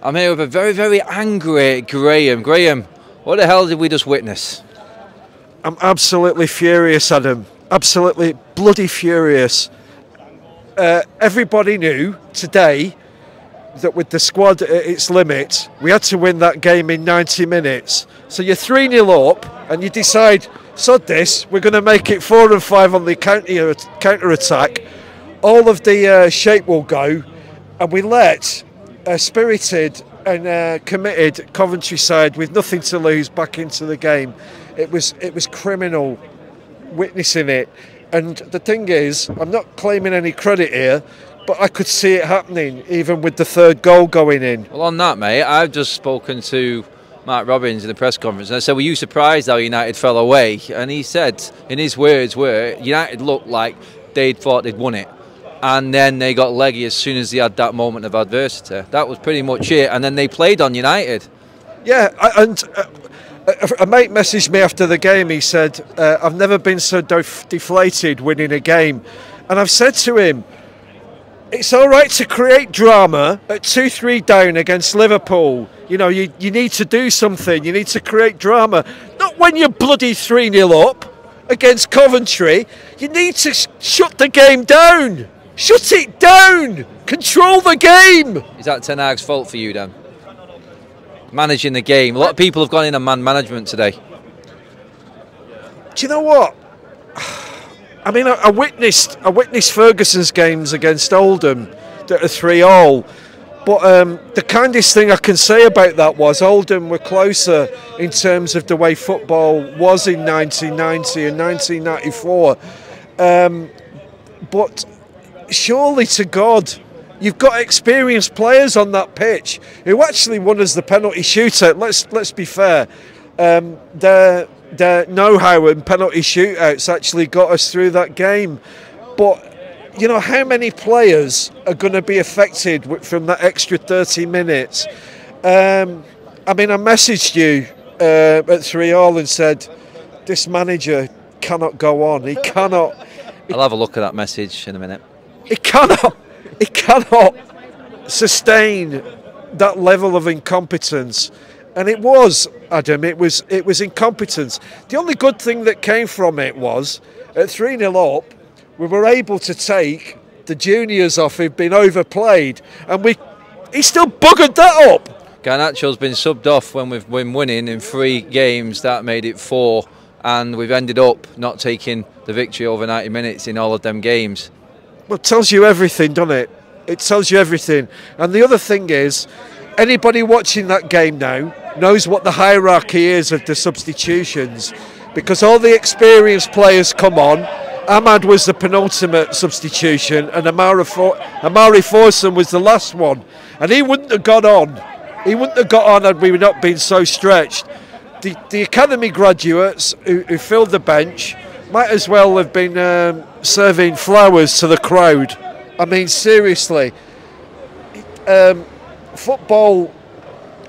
I'm here with a very, very angry Graham. Graham, what the hell did we just witness? I'm absolutely furious, Adam. Absolutely bloody furious. Uh, everybody knew today that with the squad at its limit, we had to win that game in 90 minutes. So you're 3 0 up and you decide, sod this, we're going to make it 4 and 5 on the counter, counter attack. All of the uh, shape will go, and we let a spirited and committed Coventry side with nothing to lose back into the game. It was it was criminal witnessing it. And the thing is, I'm not claiming any credit here, but I could see it happening even with the third goal going in. Well, on that, mate, I've just spoken to Mark Robins in the press conference and I said, Were you surprised how United fell away? And he said, in his words, were United looked like they'd thought they'd won it. And then they got leggy as soon as they had that moment of adversity. That was pretty much it. And then they played on United. Yeah, and uh, a mate messaged me after the game. He said, uh, I've never been so def- deflated winning a game. And I've said to him, it's all right to create drama at 2 3 down against Liverpool. You know, you, you need to do something. You need to create drama. Not when you're bloody 3 0 up against Coventry. You need to sh- shut the game down. Shut it down. Control the game. Is that Ten Hag's fault for you, Dan? Managing the game. A lot of people have gone in on man management today. Do you know what? I mean, I, I witnessed I witnessed Ferguson's games against Oldham that are three all. But um, the kindest thing I can say about that was Oldham were closer in terms of the way football was in 1990 and 1994. Um, but surely to God, you've got experienced players on that pitch who actually won as the penalty shootout. Let's let's be fair. Um, their their know-how in penalty shootouts actually got us through that game. But you know how many players are going to be affected from that extra 30 minutes? Um, I mean, I messaged you uh, at three all and said this manager cannot go on. He cannot. I'll have a look at that message in a minute. He cannot. He cannot sustain that level of incompetence and it was Adam. It was it was incompetence. The only good thing that came from it was at three 0 up, we were able to take the juniors off who'd been overplayed, and we he still buggered that up. Garnacho's been subbed off when we've been winning in three games. That made it four, and we've ended up not taking the victory over 90 minutes in all of them games. Well, tells you everything, doesn't it? It tells you everything. And the other thing is, anybody watching that game now knows what the hierarchy is of the substitutions because all the experienced players come on. Amad was the penultimate substitution, and Omari, For- Omari Forson was the last one. And he wouldn't have got on. He wouldn't have got on had we not been so stretched. The, the academy graduates who, who filled the bench might as well have been um, serving flowers to the crowd. I mean, seriously. Um, football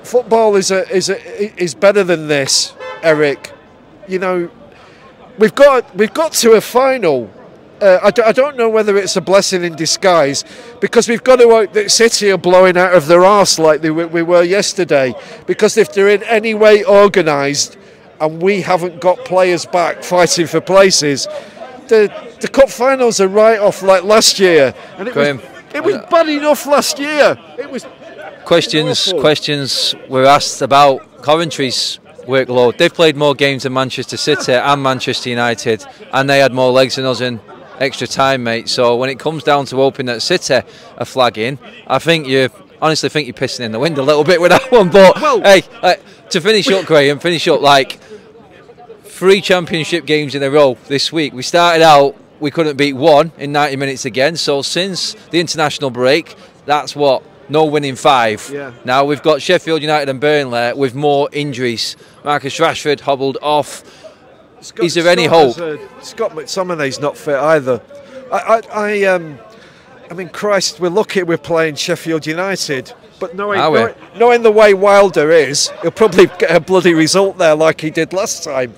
football is a, is a, is better than this, Eric. You know, we've got we've got to a final. Uh, I, d- I don't know whether it's a blessing in disguise because we've got to hope that City are blowing out of their arse like they, we were yesterday. Because if they're in any way organised and we haven't got players back fighting for places, the the cup finals are right off like last year. And it Graham, was it was uh, bad enough last year. It was questions awful. questions were asked about Coventry's workload. They've played more games than Manchester City and Manchester United, and they had more legs than us in extra time, mate. So when it comes down to hoping that City are flagging, I think you honestly think you're pissing in the wind a little bit with that one. But Well- hey, like, to finish up, Graham, finish up like three championship games in a row this week. We started out. We couldn't beat one in 90 minutes again. So since the international break, that's what no winning five. Yeah. Now we've got Sheffield United and Burnley with more injuries. Marcus Rashford hobbled off. Scott, Is there any hope? has, uh, Scott McTominay's not fit either. I, I, I, um, I mean, Christ, we're lucky we're playing Sheffield United. But knowing, knowing, knowing the way Wilder is, he'll probably get a bloody result there like he did last time.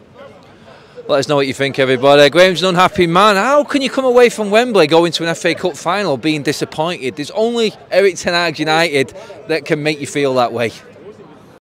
Let us know what you think, everybody. Graham's an unhappy man. How can you come away from Wembley going to an FA Cup final being disappointed? There's only Erik Ten United that can make you feel that way.